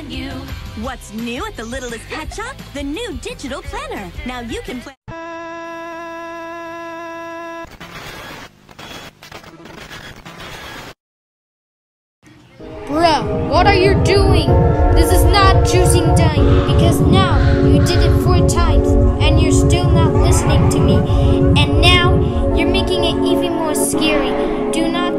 on you. What's new at the Littlest Pet Shop? The new digital planner. Now you can plan. Bro, what are you doing? This is not choosing time because now you did it four times and you're still not listening to me. And now you're making it even more scary. Do not